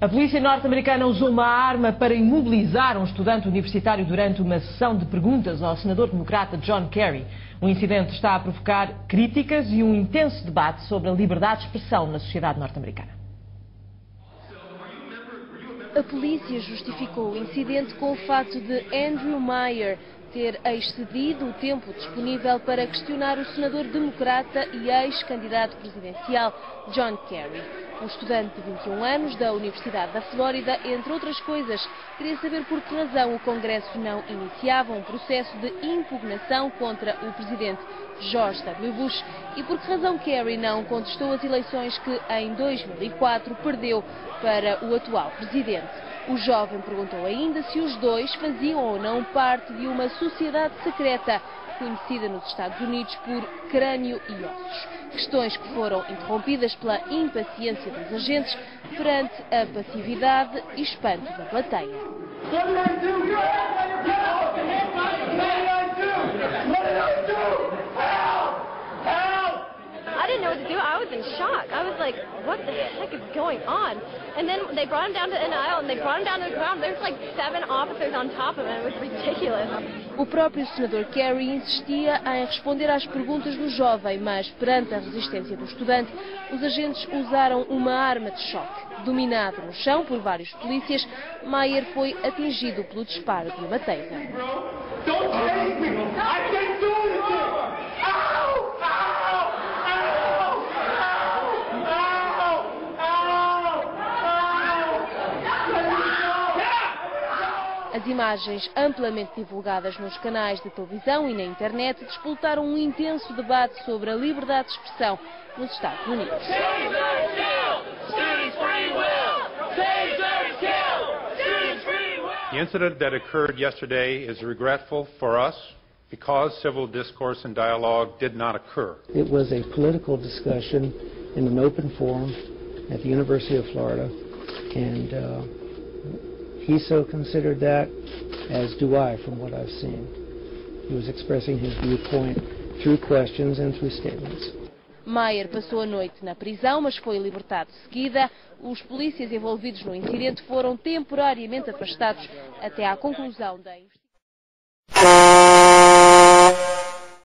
A polícia norte-americana usou uma arma para imobilizar um estudante universitário durante uma sessão de perguntas ao senador democrata John Kerry. O incidente está a provocar críticas e um intenso debate sobre a liberdade de expressão na sociedade norte-americana. A polícia justificou o incidente com o facto de Andrew Meyer ter excedido o tempo disponível para questionar o senador democrata e ex-candidato presidencial John Kerry. O estudante de 21 anos da Universidade da Flórida, entre outras coisas, queria saber por que razão o Congresso não iniciava um processo de impugnação contra o presidente George W. Bush e por que razão Kerry não contestou as eleições que, em 2004, perdeu para o atual presidente. O jovem perguntou ainda se os dois faziam ou não parte de uma sociedade secreta conhecida nos Estados Unidos por crânio e ossos. Questões que foram interrompidas pela impaciência dos agentes perante a passividade e espanto da plateia. I didn't know what to do. I was in shock. I was like, what the heck is going on? And then they brought him down to an aisle and they brought him down to the ground. There's like seven officers on top of him. It was ridiculous. O próprio senador Kerry insistia em responder às perguntas do jovem, mas perante a resistência do estudante, os agentes usaram uma arma de choque. Dominado no chão por vários polícias, Mayer foi atingido pelo disparo de uma taser. As imagens amplamente divulgadas nos canais de televisão e na internet disputaram um intenso debate sobre a liberdade de expressão nos Estados Unidos. The incident that occurred yesterday is regretful for us because civil discourse and dialogue did not occur. It was a political discussion in an open forum at the University of Florida, and uh, he so considered that, as do I from what I've seen. He was expressing his viewpoint through questions and through statements. Mayer passou a noite na prisão, mas foi libertado de seguida. Os polícias envolvidos no incidente foram temporariamente afastados até à conclusão da investigação.